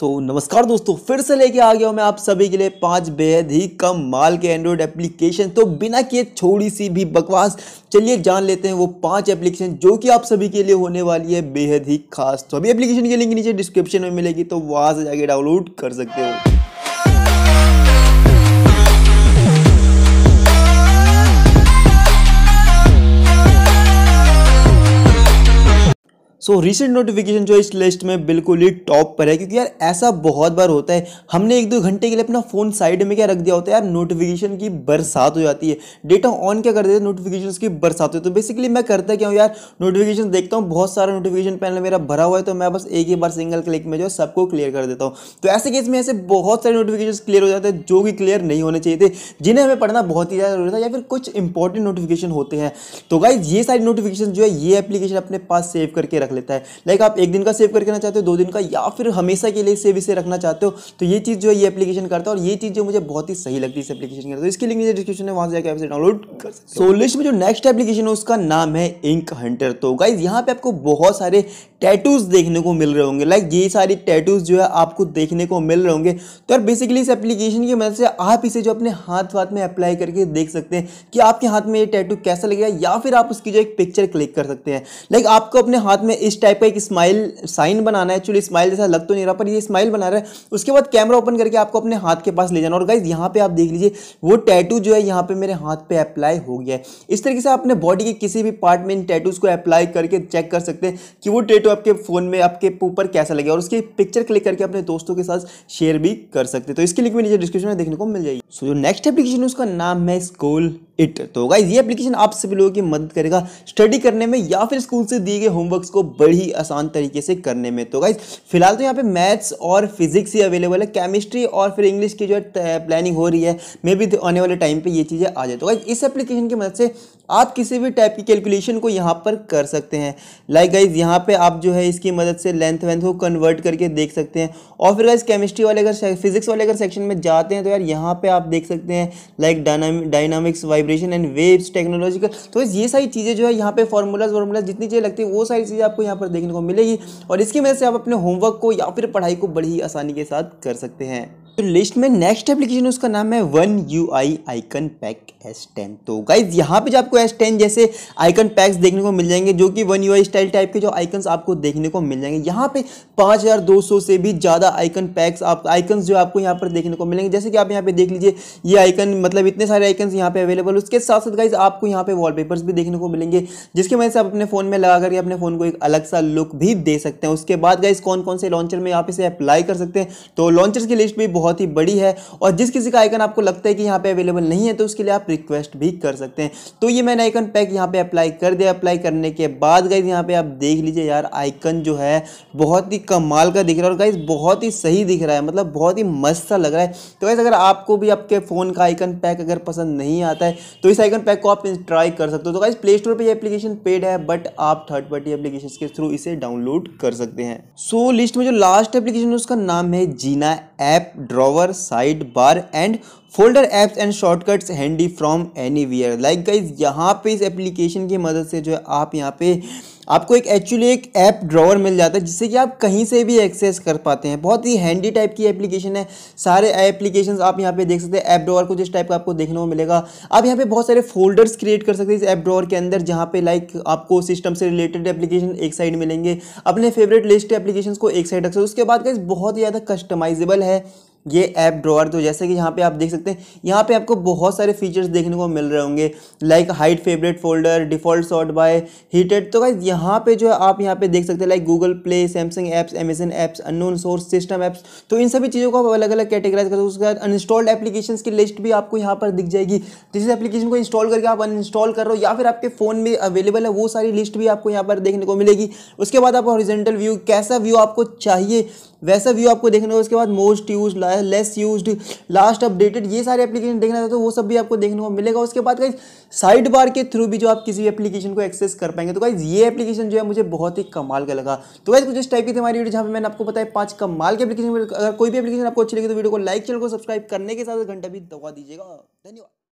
सो so, नमस्कार दोस्तों फिर से लेके आ गया हूँ मैं आप सभी के लिए पाँच बेहद ही कम माल के एंड्रॉयड एप्लीकेशन तो बिना किए थोड़ी सी भी बकवास चलिए जान लेते हैं वो पाँच एप्लीकेशन जो कि आप सभी के लिए होने वाली है बेहद ही खास। तो अभी एप्लीकेशन की लिंक नीचे डिस्क्रिप्शन में मिलेगी तो वहाँ से जाके डाउनलोड कर सकते हो। सो रिसेंट नोटिफिकेशन जो इस लिस्ट में बिल्कुल ही टॉप पर है, क्योंकि यार ऐसा बहुत बार होता है। हमने एक दो घंटे के लिए अपना फ़ोन साइड में क्या रख दिया होता है? यार नोटिफिकेशन की बरसात हो जाती है। डेटा ऑन क्या कर देते हैं नोटिफिकेशन की बरसात होती है। तो बेसिकली मैं करता क्या हूँ यार? नोटिफिकेशन देखता हूँ। बहुत सारा नोटिफिकेशन पैनल मेरा भरा हुआ है तो मैं बस एक ही बार सिंगल क्लिक में जो है सबको क्लियर कर देता हूँ। तो ऐसे केस में ऐसे बहुत सारे नोटिफिकेशन क्लियर हो जाते हैं, जो कि क्लियर नहीं होने चाहिए थे, जिन्हें हमें पढ़ना बहुत ही ज़्यादा ज़रूरी था, या फिर कुछ इंपॉर्टेंट नोटिफिकेशन होते हैं। तो गाइज़ ये सारी नोटिफिकेशन जो है, ये एप्लीकेशन अपने पास सेव करके रख लेता है। लाइक आप एक दिन का सेव करके रखना चाहते हो, दो दिन का, या फिर हमेशा के लिए सेव इसे रखना चाहते हो तो ये चीज़ जो है, ये एप्लीकेशन करता है और ये चीज़ जो मुझे बहुत ही सही लगती है इस एप्लीकेशन के तो इसके लिंक नीचे डिस्क्रिप्शन में वहाँ से जाकर डाउनलोड कर सकते हो। लिस्ट में जो नेक्स्ट एप्लीकेशन है, उसका नाम है इंक हंटर तो गाइज़ यहाँ पे आपको बहुत सारे टैटूज देखने को मिल रहे होंगे। लाइक ये सारी टैटूज जो है, आपको देखने को मिल रहे होंगे। तो यार बेसिकली इस एप्लीकेशन की मदद से आप इसे जो अपने हाथ वाथ में अप्लाई करके देख सकते हैं कि आपके हाथ में ये टैटू कैसा लगेगा, या फिर आप उसकी जो एक पिक्चर क्लिक कर सकते हैं। लाइक आपको अपने हाथ में इस टाइप का एक स्माइल साइन बनाना है। एक्चुअली स्माइल जैसा लग तो नहीं रहा, पर ये स्माइल बना रहा है। उसके बाद कैमरा ओपन करके आपको अपने हाथ के पास ले जाना और गाइज़ यहाँ पे आप देख लीजिए, वो टैटू जो है, यहाँ पे मेरे हाथ पे अप्लाई हो गया है। इस तरीके से आप अपने बॉडी के किसी भी पार्ट में इन टैटूज को अप्लाई करके चेक कर सकते हैं कि वो टैटू आपके फ़ोन में, आपके ऊपर कैसा लगे और उसकी पिक्चर क्लिक करके अपने दोस्तों के साथ शेयर भी कर सकते तो इसके लिंक भी नीचे डिस्क्रिप्शन में देखने को मिल जाएगी। सो जो नेक्स्ट एप्लीकेशन है, उसका नाम है स्कूल इट तो गाइज़ ये एप्लीकेशन आप सभी लोगों की मदद करेगा स्टडी करने में या फिर स्कूल से दिए गए होमवर्क्स को बड़ी आसान तरीके से करने में। तो गाइज़ फ़िलहाल तो यहाँ पे मैथ्स और फिजिक्स ही अवेलेबल है। केमिस्ट्री और फिर इंग्लिश की जो प्लानिंग हो रही है मे भी आने वाले टाइम पे ये चीज़ें आ जाए। तो गाइज़ इस एप्लीकेशन की मदद से आप किसी भी टाइप की कैलकुलेशन को यहाँ पर कर सकते हैं। लाइक गाइज़ यहाँ पे आप जो है इसकी मदद से लेंथ वेंथ को कन्वर्ट करके देख सकते हैं। और फिर गाइज़ केमिस्ट्री वाले अगर फिजिक्स वाले अगर सेक्शन में जाते हैं तो यार यहाँ पे आप देख सकते हैं like dynamics vibration and waves technological. तो ये सारी चीज़ें जो है, यहाँ पे फॉर्मूलाज वार्मूलाज जितनी चीज़ें लगती है, वो सारी चीज़ें आपको यहाँ पर देखने को मिलेगी। और इसकी वजह से आप अपने होमवर्क को या फिर पढ़ाई को बड़ी ही आसानी के साथ कर सकते हैं। तो लिस्ट में नेक्स्ट एप्लीकेशन उसका नाम है one U I icon pack S ten तो गाइज़ यहाँ पे जो आपको एस टेन जैसे आइकन पैक्स देखने को मिल जाएँगे, जो कि one U I style type के जो आइकन्स आपको देखने को मिल जाएँगे। यहाँ पे पाँच हज़ार दो सौ से भी ज़्यादा आइकन पैक्स आप आइकन्स जो आपको यहाँ पर देखने को मिलेंगे। जैसे कि आप यहाँ पे देख लीजिए, ये आइकन मतलब इतने सारे आइकन्स यहाँ पे अवेलेबल उसके साथ साथ गाइज़ आपको यहाँ पे वॉल भी देखने को मिलेंगे, जिसकी वजह से आप अपने फ़ोन में लगा करके अपने फ़ोन को एक अलग सा लुक भी दे सकते हैं। उसके बाद गाइज़ कौन कौन से लॉन्चर में आप इसे अप्लाई कर सकते हैं? तो लॉन्चर्स की लिस्ट भी बहुत ही बड़ी है और जिस किसी का आइकन आपको लगता है कि यहाँ पे अवेलेबल नहीं है तो उसके लिए आप रिक्वेस्ट भी कर सकते हैं। तो ये मैंने आइकन पैक यहाँ पे अप्लाई कर दिया। अप्लाई करने के बाद गाइज़ यहाँ पे आप देख लीजिए यार आइकन जो है, बहुत ही कमाल का दिख रहा है और गाइज़ बहुत ही सही दिख रहा है। मतलब बहुत ही मस्त सा लग रहा है। तो गाइज़ अगर आपको भी आपके फ़ोन का आइकन पैक अगर पसंद नहीं आता है तो इस आइकन पैक को आप ट्राई कर सकते हो। तो गाइज़ प्ले स्टोर पर ये एप्लीकेशन पेड है बट आप थर्ड पार्टी एप्लीकेशन के थ्रू इसे डाउनलोड कर सकते हैं। सो लिस्ट में जो लास्ट एप्लीकेशन है, उसका नाम है Gina app drawer side bar and folder apps and shortcuts handy from anywhere like guys यहाँ पे इस एप्लीकेशन की मदद से जो है आप यहाँ पे आपको एक एक्चुअली एक ऐप ड्रॉवर मिल जाता है, जिससे कि आप कहीं से भी एक्सेस कर पाते हैं। बहुत ही हैंडी टाइप की एप्लीकेशन है। सारे एप्लीकेशन आप यहाँ पे देख सकते हैं। ऐप ड्रॉवर को जिस टाइप का आपको देखने को मिलेगा। आप यहाँ पे बहुत सारे फोल्डर्स क्रिएट कर सकते हैं इस ऐप ड्रॉवर के अंदर, जहाँ पे लाइक आपको सिस्टम से रिलेटेड एप्लीकेशन एक साइड मिलेंगे। अपने फेवरेट लिस्ट एप्लीकेशन को एक साइड रख सकते उसके बाद बहुत ही ज़्यादा कस्टमाइजेबल है। ये ऐप ड्रॉअर तो जैसे कि यहाँ पे आप देख सकते हैं, यहाँ पे आपको बहुत सारे फीचर्स देखने को मिल रहे होंगे like hide favourite folder default sort by heated तो गाइज़ यहाँ पे जो है आप यहाँ पे देख सकते हैं like Google Play Samsung apps Amazon apps unknown source system apps तो इन सभी चीज़ों को आप अलग अलग कैटेगराइज कर उसके बाद अनइंस्टॉल्ड एप्लीकेशन की लिस्ट भी आपको यहाँ पर दिख जाएगी। जिस एप्लीकेशन को इंस्टॉल करके आप अनइंस्टॉल कर रहे हो, या फिर आपके फ़ोन में अवेलेबल है, वो सारी लिस्ट भी आपको यहाँ पर देखने को मिलेगी। उसके बाद आप हॉरिजेंटल व्यू कैसा व्यू आपको चाहिए वैसा व्यू आपको देखने को उसके बाद most use less use last updated ये सारे एप्लीकेशन देखना चाहते हो, वो सब भी आपको देखने को मिलेगा। उसके बाद गाइज़ साइड बार के थ्रू भी जो आप किसी भी एप्लीकेशन को एक्सेस कर पाएँगे। तो गाइज़ ये एप्लीकेशन जो है मुझे बहुत ही कमाल का लगा। तो गाइज़ कुछ इस टाइप की थी हमारी वीडियो जहाँ पे मैंने आपको बताया पाँच कमाल के एप्लीकेशन अगर कोई भी एप्लीकेशन आपको अच्छी लगी तो वीडियो को लाइक चैनल को सब्सक्राइब करने के साथ घंटा भी दबा दीजिएगा। धन्यवाद।